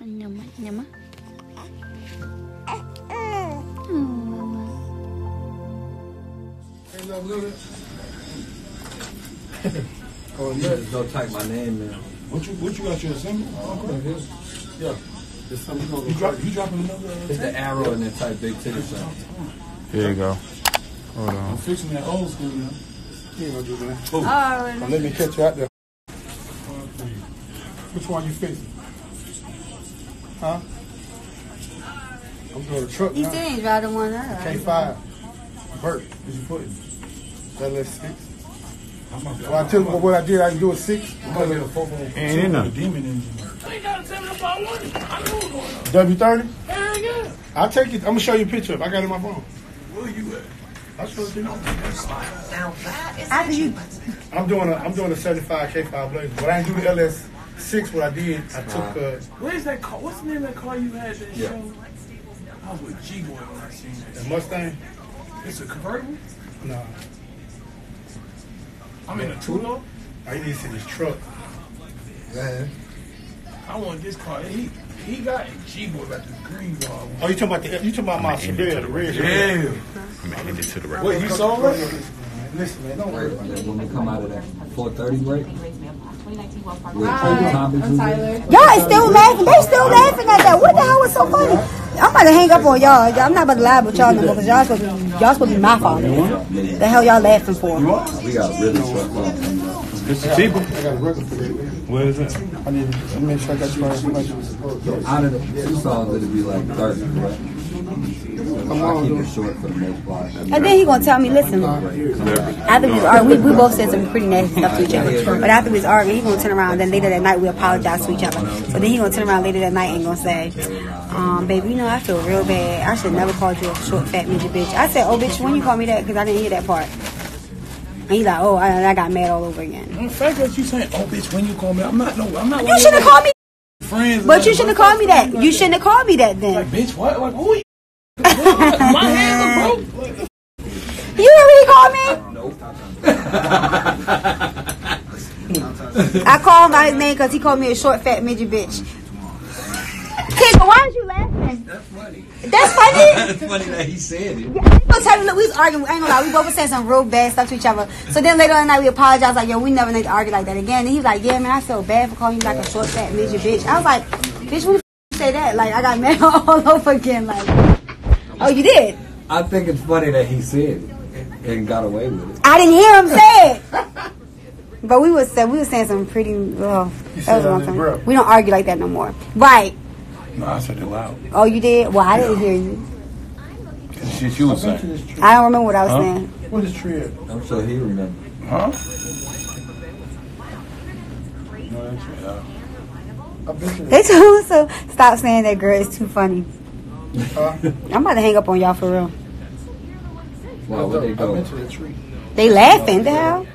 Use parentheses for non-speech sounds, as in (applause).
Nyama, nyama. Oh, yeah. Don't type my name in. What you what you got your assembly? Yeah. It's something You drop you dropping another uh, It's the arrow and then type big titty son. Here you go. Hold I'm fixing that old school now. You ain't gonna do that. Oh, Now, let me catch you out there. Which one you fixing? Huh? I'm doing the truck you now. still ain't drive the one out. K5. Bert, did you put it? That LS6. I'm gonna Well, I tell you what I did, I can do a six. I'm gonna get a four four Ain't in there. demon engine. W30? I'll take it. I'm gonna show you a picture of it. I got it in my phone. Where you at? I'll show it to you. After you, I'm doing a I'm doing a 75 K5 blazer. But I didn't do the LS6. What I did, I took uh, Where's that car? What's the name of that car you had that Yeah. show? I was with G Boy when I seen that. the Mustang. It's a convertible? No, I'm in a two door. I need to see this truck. Man. I want this car. He he got G Boy got the green car. Oh, you talking about the you talking about my Chevelle, the red Chevelle? Yeah. I'm gonna hand it to the right. Wait, you saw it? Listen, man, don't worry about and that. when we come out of that 430 break, we'll Hi, take I'm Tyler. Y'all is still laughing. They still laughing at that. What the hell was so funny? I'm about to hang up on y'all. I'm not about to lie with y'all no more because y'all supposed to be, y'all supposed to be my father. The hell y'all laughing for? We got really truck off. This is cheaper. I got a record for that. man. Where is it? I need to make sure I got you right information. Out of the two songs, it'd be like 30, right? I keep it short for the most part. And then he gonna tell me, listen. After we was arguing, we, we both said some pretty nasty stuff to each other. But after we was arguing, he gonna turn around. Then later that night, we apologize to each other. So then he gonna turn around later that night and gonna say, um, baby, you know, I feel real bad. I should never called you a short, fat midget bitch. I said, oh, bitch, when you call me that? Because I didn't hear that part. And he's like, oh, I, I got mad all over again. The fact that you saying, "Oh, bitch," when you call me, I'm not no, I'm not. You shouldn't have called me, friends. but you shouldn't have called me that. You shouldn't have called me that then. Like, bitch, what? Like, who? you- (laughs) My hands are broke. You already called me? No. (laughs) I called him by his name because he called me a short, fat midget bitch. Tigger, why are you laughing? That's funny. That's funny. (laughs) That's funny that he said it. I'm gonna tell you, look, we was arguing. I ain't gonna lie, we both were saying some real bad stuff to each other. So then later on the night, we apologized, like, yo, we never need to argue like that again. And he was like, yeah, man, I feel bad for calling you like a short, fat midget bitch. I was like, bitch, when the f- you say that? Like, I got mad (laughs) all over again. Like, oh, you did? I think it's funny that he said it and got away with it. I didn't hear him say it. But we was we was saying some pretty. Oh, that was a long time. We don't argue like that no more. Right? No, I said it loud. Oh, you did? Well, I didn't hear you. Shit, you was I saying. I don't remember what I was Huh? saying. What is tree at? I'm sure he remember. Huh? No, that's yeah. I bet you They told us to stop saying that girl is too funny. Huh? I'm about to hang up on y'all for real. Wow, where they I go? bet you tree. They laughing, the hell?